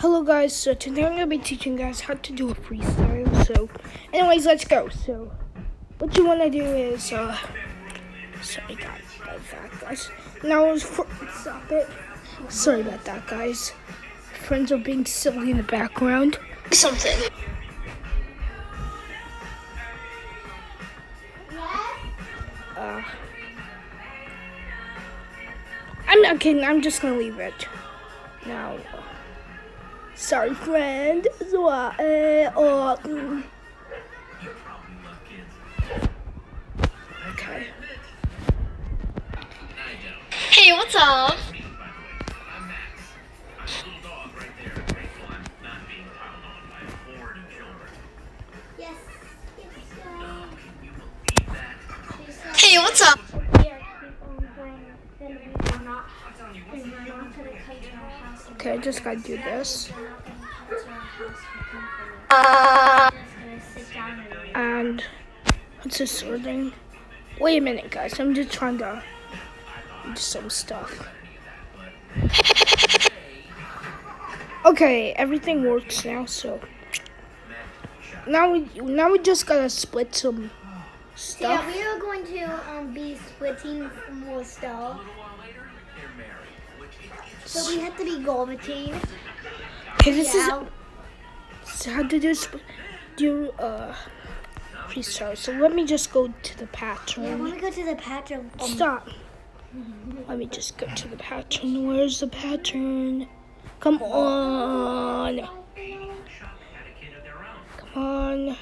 Hello guys, so today I'm gonna be teaching guys how to do a freestyle. So, anyways, let's go. So, what you wanna do is, uh, sorry guys, about that guys. Now it's for, stop it. Sorry about that guys. Friends are being silly in the background. Something. Uh, I'm not kidding. I'm just gonna leave it now. Sorry, friend. So, uh, mm. okay. Hey, what's up? Okay, I just gotta do this. Uh, And what's this sorting? Wait a minute, guys. I'm just trying to do some stuff. Okay, everything works now. So now we now we just gotta split some So yeah, stuff. we are going to um, be splitting more stuff. So we have to be between. Okay, this Yeah. is so how to do do uh freestyle. So let me just go to the Yeah, I want to go to the pattern. Um, Stop. Let me just go to the pattern. Where's the pattern? Come on. Come on.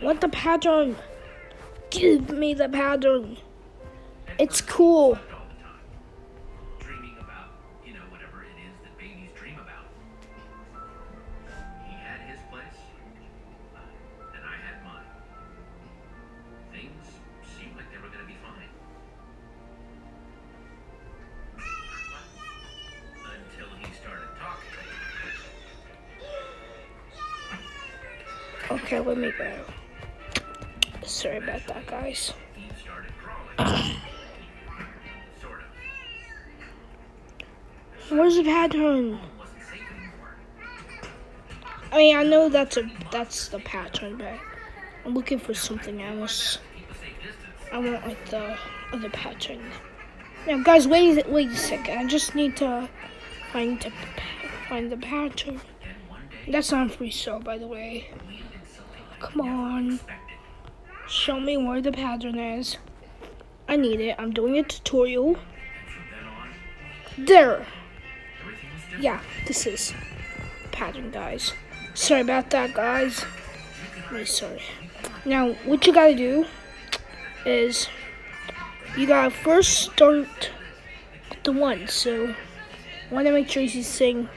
What the pattern? Give me the pattern. It's cool. Okay, let me go. Sorry about that, guys. Where's the pattern? I mean, I know that's a that's the pattern, but I'm looking for something else. I want like the other pattern. Now, guys, wait, wait a second. I just need to find the find the pattern. That's not free show, by the way. we did something I Come on, show me where the pattern is. I need it. I'm doing a tutorial. There. Yeah, this is pattern, guys. Sorry about that, guys. Really sorry. Now, what you gotta do is you gotta first start the one. So, want to make sure you sing.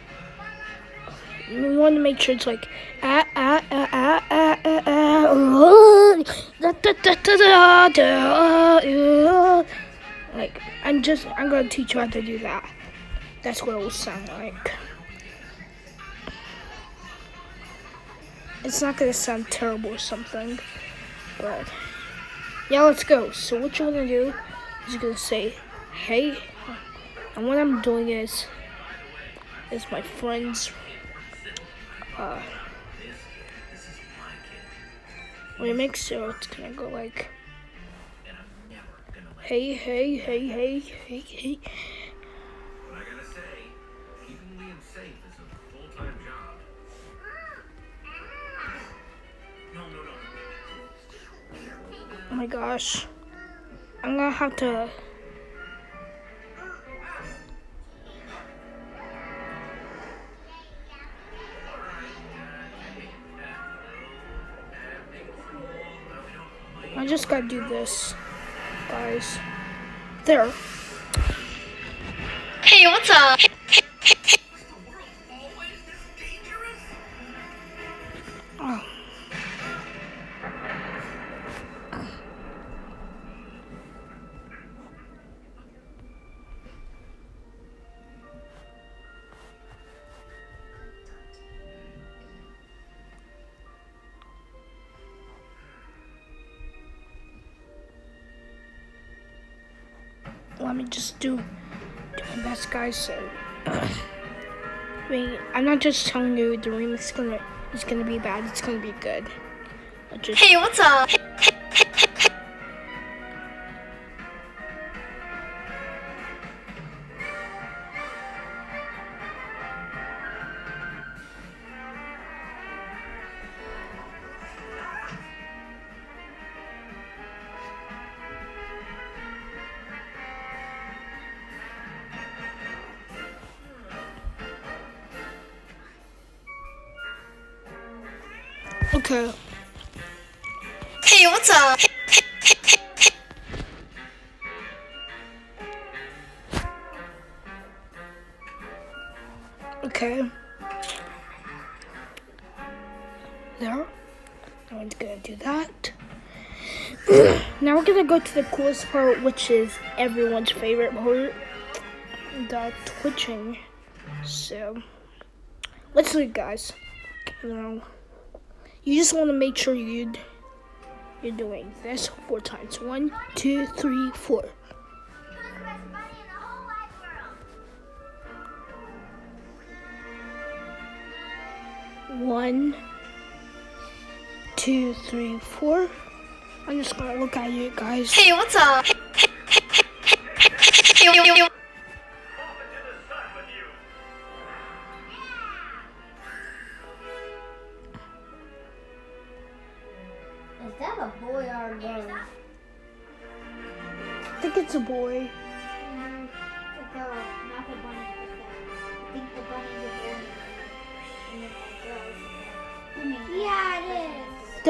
We want to make sure it's like ah ah ah ah ah ah ah da, uh, like I'm just I'm gonna teach you how to do that. That's what it will sound like. It's not gonna sound terrible or something, but yeah, let's go. So what you wanna do is you're gonna say, "Hey," and what I'm doing is, is my friends. Uh, you make sure it's gonna go like, "Hey, hey, hey, hey, hey, hey." Oh my gosh. I'm gonna have to. Just gotta do this, guys. There. hey, what's up? Me just do, do my best, guys. So, I mean, I'm not just telling you the remix is gonna is gonna be bad. It's gonna be good. Just Hey, what's up? Okay. Hey, what's up? Okay. There. No one's gonna do that. now we're gonna go to the coolest part, which is everyone's favorite part the twitching. So, let's do it, guys. Now, you just want to make sure you you're doing this four times. One, two, three, four. One, two, three, four. I'm just gonna look at you guys. Hey, what's up?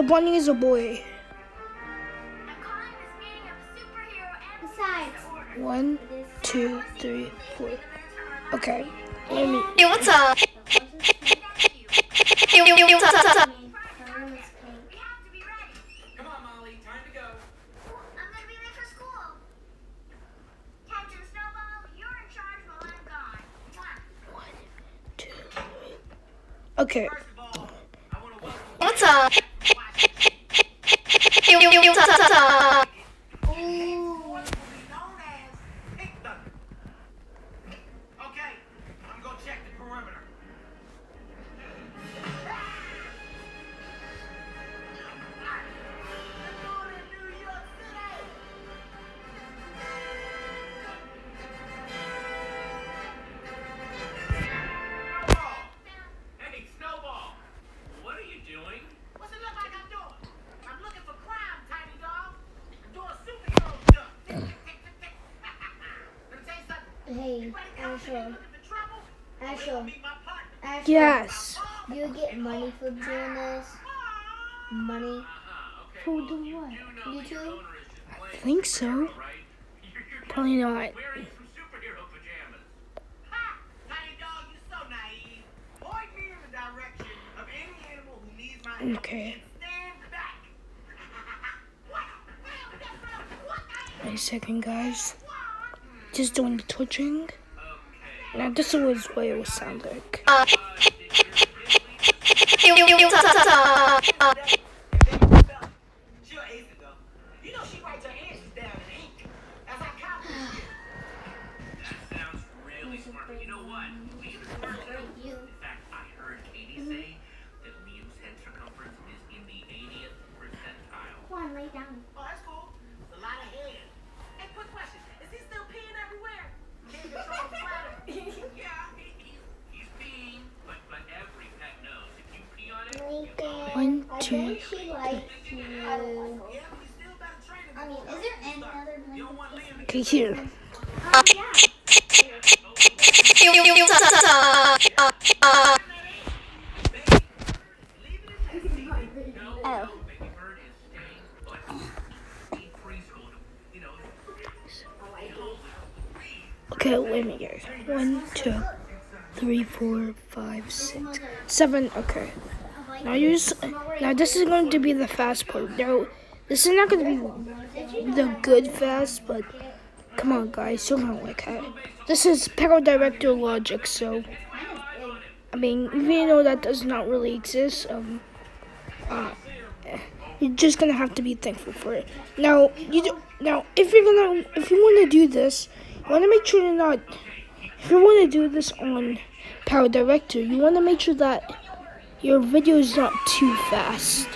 Bunny is a boy. One, two, three, four. Okay. Let me. hey, what's up? Hey, hey, hey, what's up? My partner. Asher. Yes. You get money for doing this? Money? For the what? do know You that your too? owner is just I think so. superhero, right? You're, you're just Probably not. wearing some superhero pajamas. Ha! Tiny dog, you're so naive. Point me in the direction of any animal who needs my help. Okay. And stand back. what? What? Wait a second, guys. Just doing the twitching. Now, this was what it would sound like. To, you know, Okay, wait a minute. One, two, three, four, five, six, seven. Okay. Now you just. Now this is going to be the fast part. Now, this is not going to be the good fast, but come on, guys, not like that. This is Power Director logic, so I mean, even though that does not really exist, um, uh, you're just gonna have to be thankful for it. Now, you do, now if you're gonna if you want to do this, you want to make sure you're not. If you want to do this on Power Director, you want to make sure that your video is not too fast.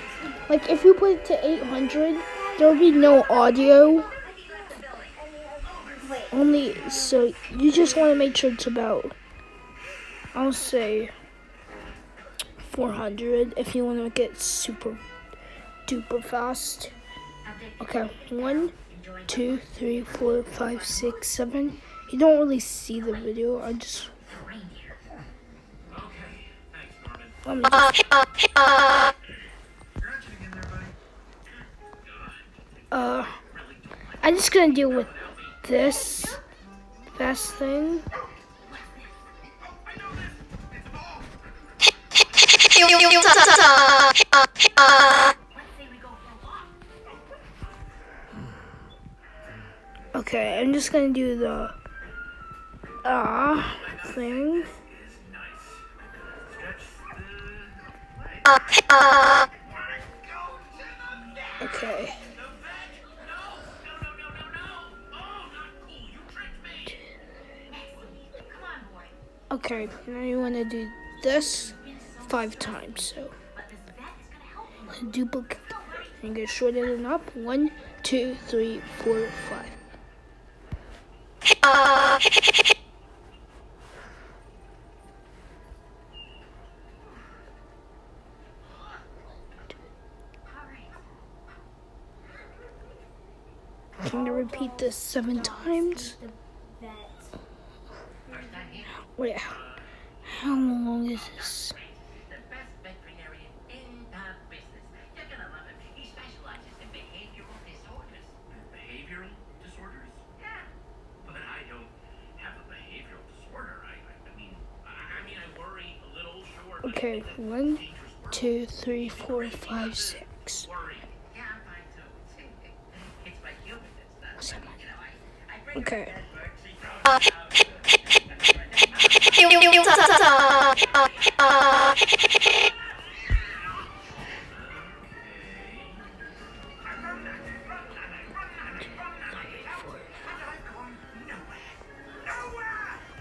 Like if you put it to 800, there will be no audio. Only so you just want to make sure it's about I'll say 400 if you want to get super duper fast. Okay, one, two, three, four, five, six, seven. You don't really see the video. I just me just, uh I'm just gonna deal with this best thing. Okay, I'm just gonna do the ah thing. Stretch the Okay. Okay, now you wanna do this five times. So duplicate and get shorten it up. One, two, three, four, five. I'm gonna repeat this seven times? Wait, how long is this? the best veterinarian in the business. You're gonna love him. He specializes in behavioral disorders. Behavioral disorders? Yeah. But I don't have a behavioral disorder. I, I, I mean, I, I mean, a little, sure. Okay, one, two, three, four, five, six. Worry. Yeah, uh,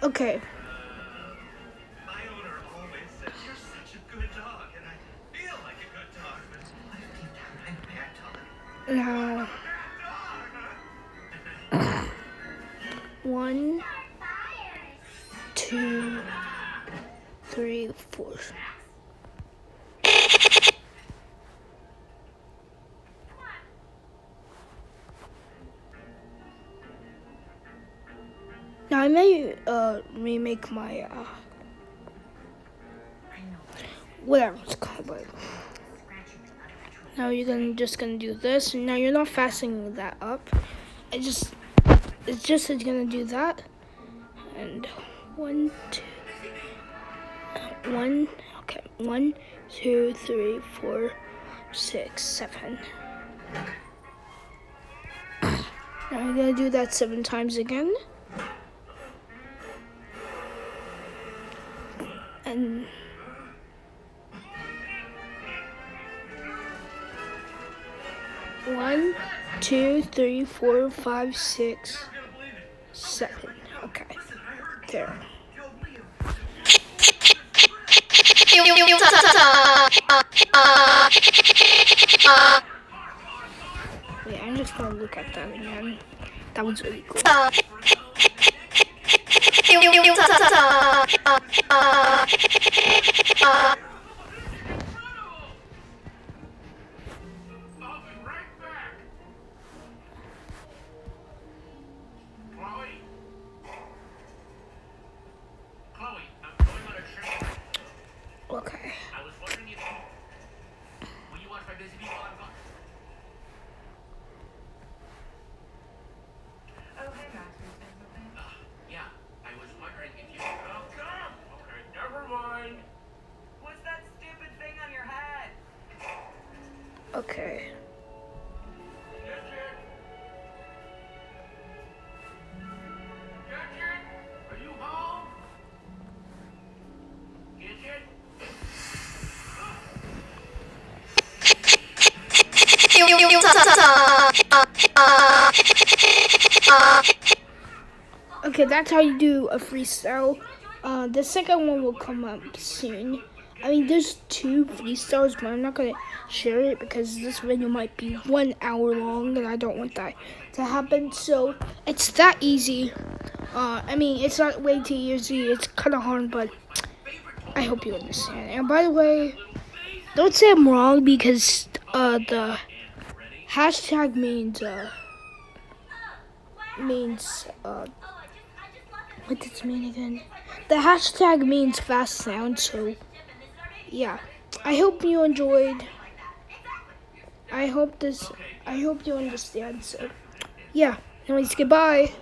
Okay, My owner always says you're such a good dog, and I feel like a good dog, but deep down I'm a bad dog. now Bad dog, huh? one, two, three, four. Now I may uh remake my uh whatever it's called, but now you're gonna just gonna do this. Now you're not fastening that up. It just it's just it's gonna do that. And one, two, one, okay, one, two, three, four, six, seven. Now you're gonna do that seven times again. And one, two, three, four, five, six, seven. Okay, there. Wait, I'm just gonna look at that again. That was really cool. Okay, that's how you do a freestyle. Uh, the second one will come up soon. I mean, there's two free stars, but I'm not gonna share it because this video might be one hour long, and I don't want that to happen. So it's that easy. Uh, I mean, it's not way too easy. It's kind of hard, but I hope you understand. And by the way, don't say I'm wrong because uh, the hashtag means uh, means uh, what does it mean again? The hashtag means fast sound, so yeah. I hope you enjoyed. I hope this. I hope you understand. So yeah. Anyways, goodbye.